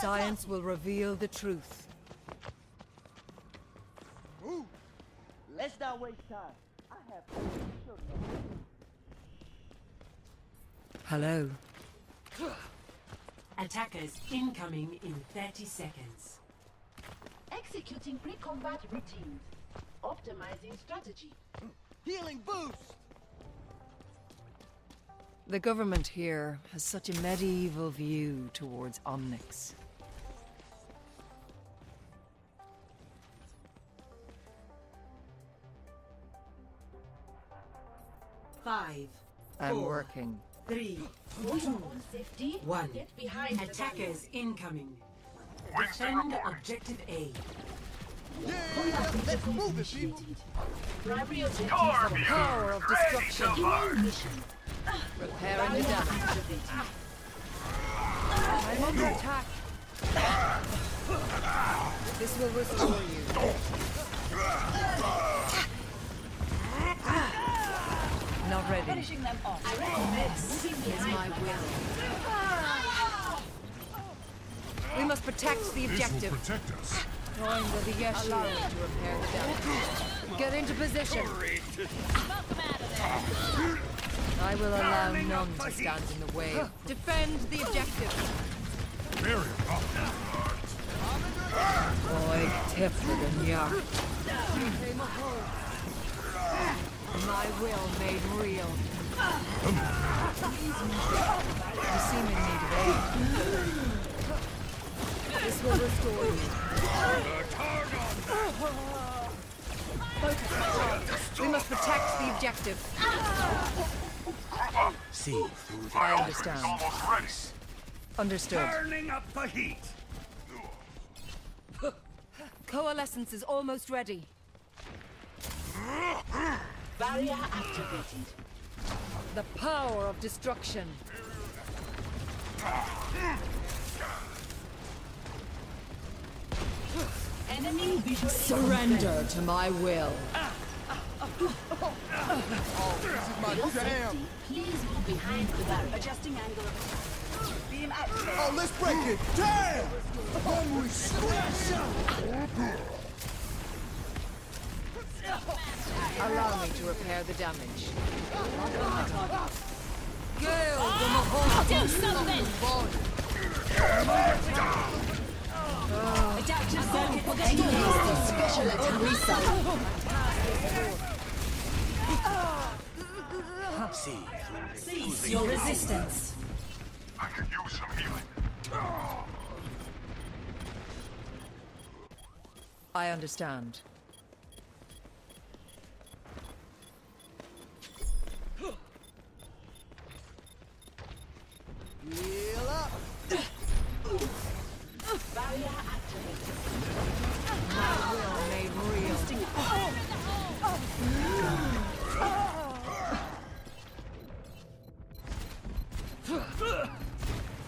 Science will reveal the truth. Move! Let's not waste time. I have Hello. Attackers incoming in 30 seconds. Executing pre-combat routines. Optimizing strategy. healing boost! The government here has such a medieval view towards Omnics. Five, I'm Four. working. three, For your own safety, one. get behind the Attackers incoming. Defend objective A. Yeah! Let's move it, people! initiated. Primary objectives Scorpion, Power of ready to destruction. march. Repairing the damage. activated. I'm under attack. This will restore you. Not ready. Finishing them off. I recommend moving Is my will. We must protect the This will objective. protect us. Join the Yeshu to repair the damage. Get into position. I will allow none to stand in the way. Defend the objective. Barrier up. Boy, Tiflin and Yark. My will made real. The seamen need of aid. This will restore you. We must protect the objective. See I understand. Understood. Turning up the heat. Coalescence is almost ready. Barrier activated. The power of destruction. Enemy visual Surrender to my will. My your jam! safety, please move behind the barrier. Adjusting angle of attack. Beam activated. Oh, let's break it! Damn! When we smash! Allow me to repair the damage. Gale the Mahal. Do something! Adaptive circuit Special attack reset. See Cease your resistance. I could use some healing. I understand. Heal up! Barrier activated. Will made real.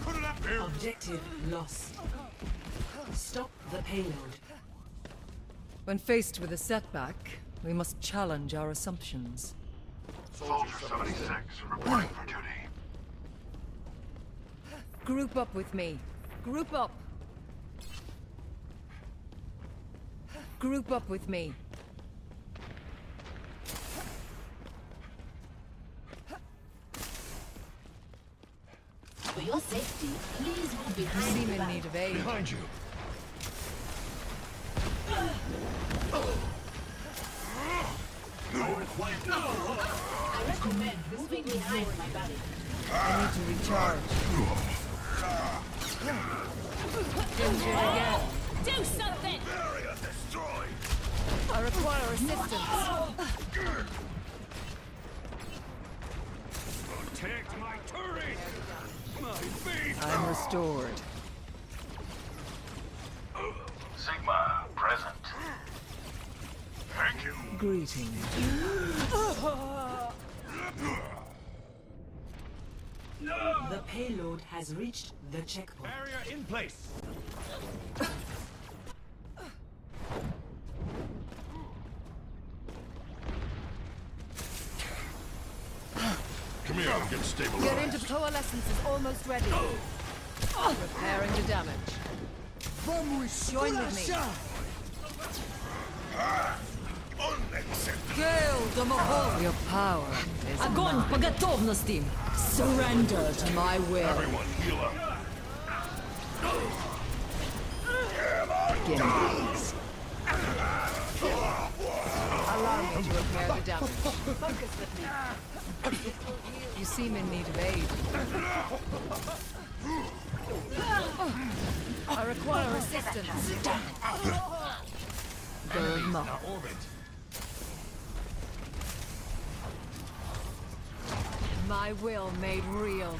Put up here. Objective lost. Stop the payload. When faced with a setback, we must challenge our assumptions. Soldier 76, reporting for duty. Group up with me. Group up. Group up with me. For your safety, please move behind the Seamen barrier. need of aid. Behind you. I recommend moving behind my barrier. I need to recharge. Injured again. Do something! Barrier destroyed. I require assistance. Protect my turret. My baby. I'm restored. Sigma, present. Thank you. Greetings. The payload has reached the checkpoint. Barrier in place. Come here and get stabilized. Get into coalescence is almost ready. Repairing the damage. Vamos Join with me. esculachar! Your power is Огонь mine. по готовности! Surrender to my will. Everyone heal up. Allow me to repair the damage. Focus with me. You seem in need of aid. I require assistance. Gurma. Orbit. My will made real.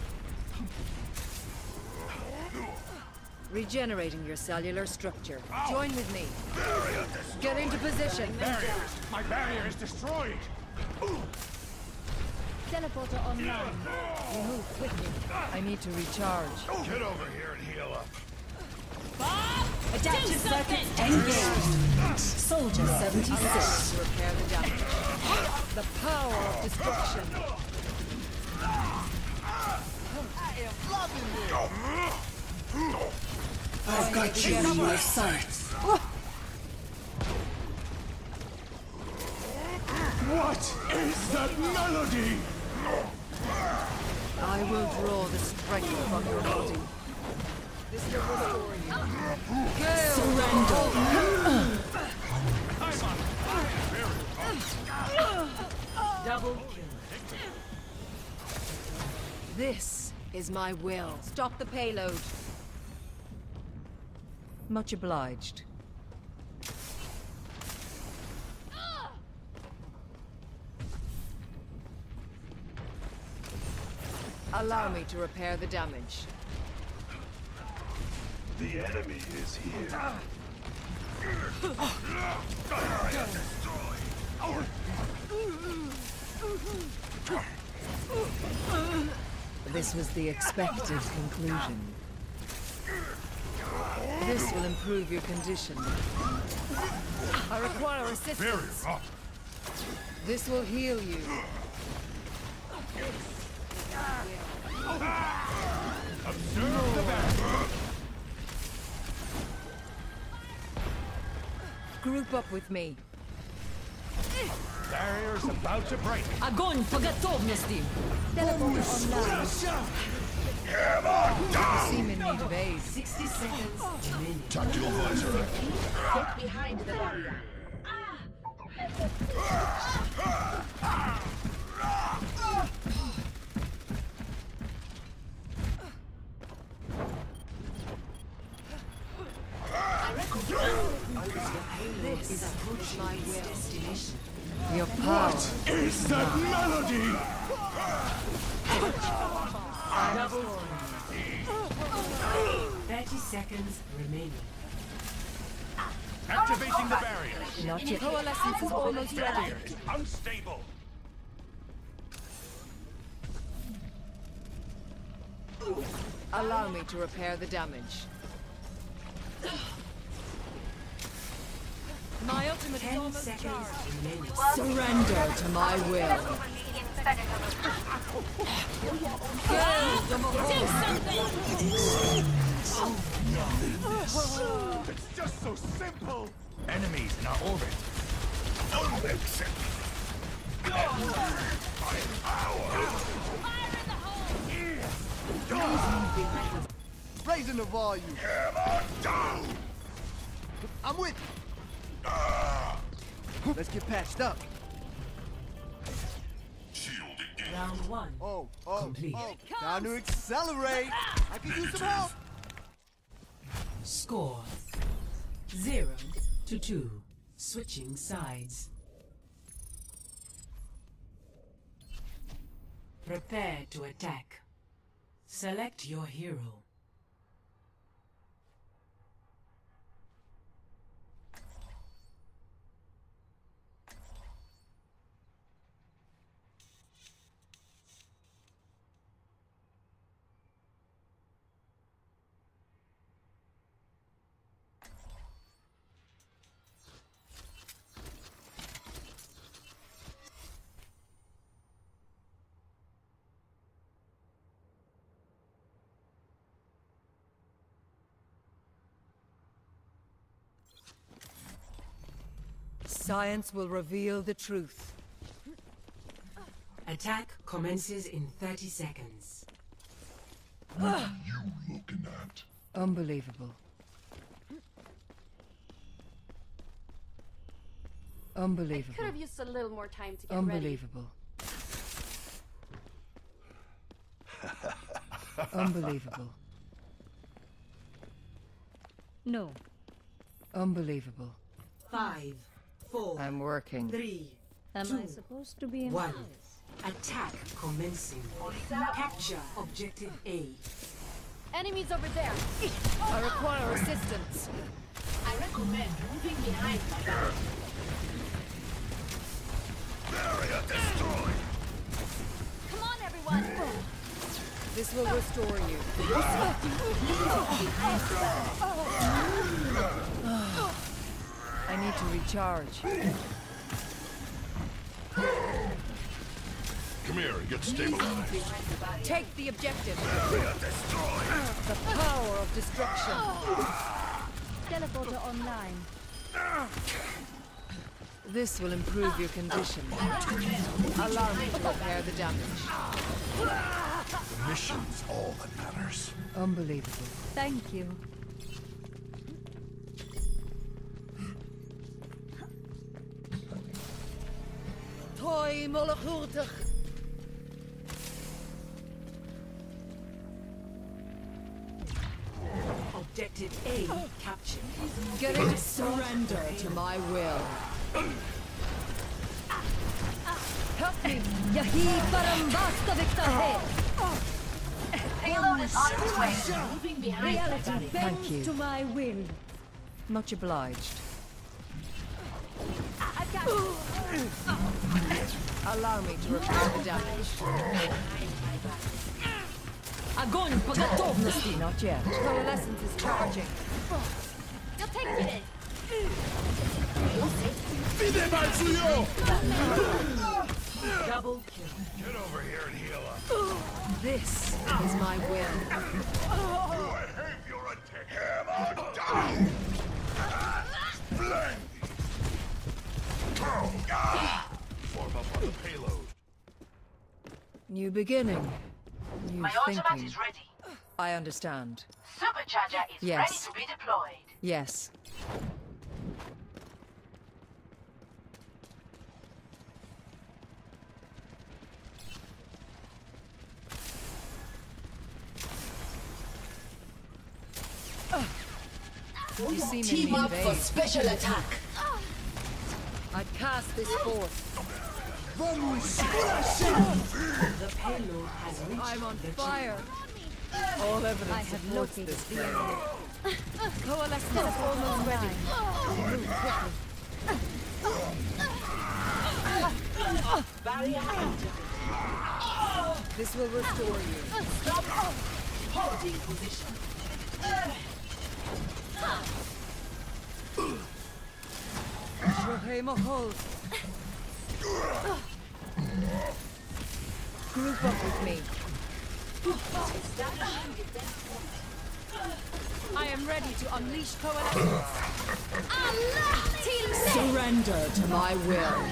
Regenerating your cellular structure. Join with me. Get into position. Barriers! My barrier is destroyed! Teleporter online. You move quickly. I need to recharge. Get over here and heal up. Adaptive circuits engaged. Soldier 76. To repair the damage. The power of destruction. I've got you in my sights. What is that melody? I will draw the strength from your body. This will restore you. Gale! Surrender. Double kill. This is my will. Stop the payload. Much obliged. Allow me to repair the damage. The enemy is here. This was the expected conclusion. This will improve your condition. I require assistance. This will heal you. Observe the barrier. Group up with me. Barrier's about to break. Огонь по готовности! Teleporter online. You seem in need of aid. 60 seconds remaining. Tactical visor. Get behind the barrier. This Is my destination. Your power. Is that melody? 30 seconds remaining. Activating the barrier. Not yet. Coalescence is almost ready. Barrier is unstable. Allow me to repair the damage. My ultimate 10 almost seconds remaining. Surrender to my will. Gale the Mahal. It's just so simple. Enemies in our orbit. Unacceptable. Raising the volume. Hammer down. I'm with you. Let's get patched up. Round one. Oh, oh, oh. Complete. oh. Time to accelerate. I can use some help. Score. Zero to two. Switching sides. Prepare to attack. Select your hero. Science will reveal the truth. Attack commences in 30 seconds. What are You looking at? Unbelievable. Unbelievable. Could have used a little more time to get ready. Unbelievable. Unbelievable. No. Unbelievable. Five, four, I'm working. three, Am Two. I supposed to be in one. Paris? Attack commencing. Capture objective A. Enemies over there. I require assistance. I recommend moving behind my back. Barrier destroyed! Come on, everyone. This will restore you. I need to recharge. Come here and get stabilized. Take the objective. Barrier destroyed! The power of destruction. Teleporter online. This will improve your condition. Allow me to repair the damage. The mission's all that matters. Unbelievable. Thank you. Toy molachurtig. Objective A captured. Get it? Surrender to my will. Help me. Yahi parambasta victahe. Payload is on its way. Moving behind Reality back. bends you. to my will. Much obliged. I've got you. Allow me to repair the damage. Огонь по готовности! Not yet. Coalescence is charging. You'll take it. Double kill. Get over here and heal up. This is my will. Behavior attack. Hammer down! Blend! New beginning. New My automat thinking. is ready. I understand. Supercharger is Yes. ready to be deployed. Yes. You seem Team up for special attack. I cast this forth. The payload has reached I'm on the fire. All I evidence have supports located this enemy. Coalescence is almost ready. barrier activated. This will restore you. Stop Holding position. Shohei Mahol. Group up with me. I am ready to unleash coalescence. Surrender to my will.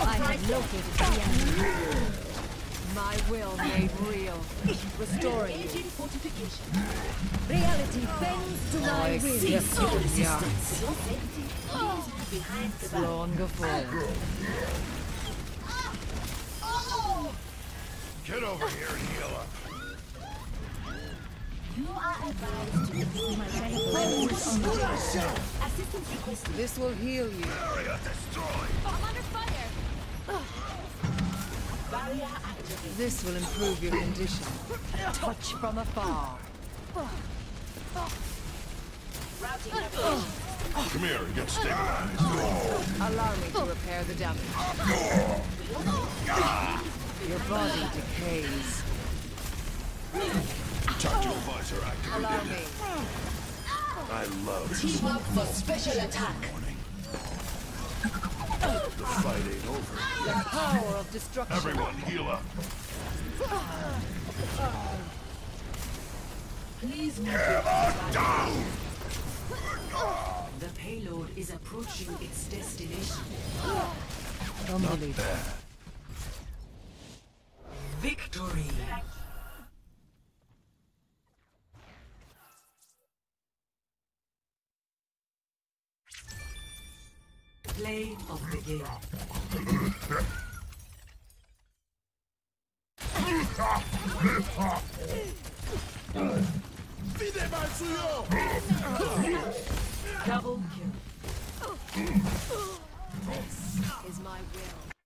I have located the enemy. My will made real. Restoring you. Reality bends to my will. Yes, yeah. Behind the back. Slow and go forward. Get over here and heal up. You are advised to remove my teleporter. Oh, Assistance requested. This will heal you. Barrier destroyed. This will improve your condition. Touch from afar. Come here and get stabilized. Allow me to repair the damage. Your body decays. Tactical visor Allow activated. me. I love Team up for special attack. The fight ain't over. The power of destruction. Everyone heal up. Please move Hammer down! The payload is approaching its destination. Unbelievable. Victory! Play of the game. Double kill. This Is my will.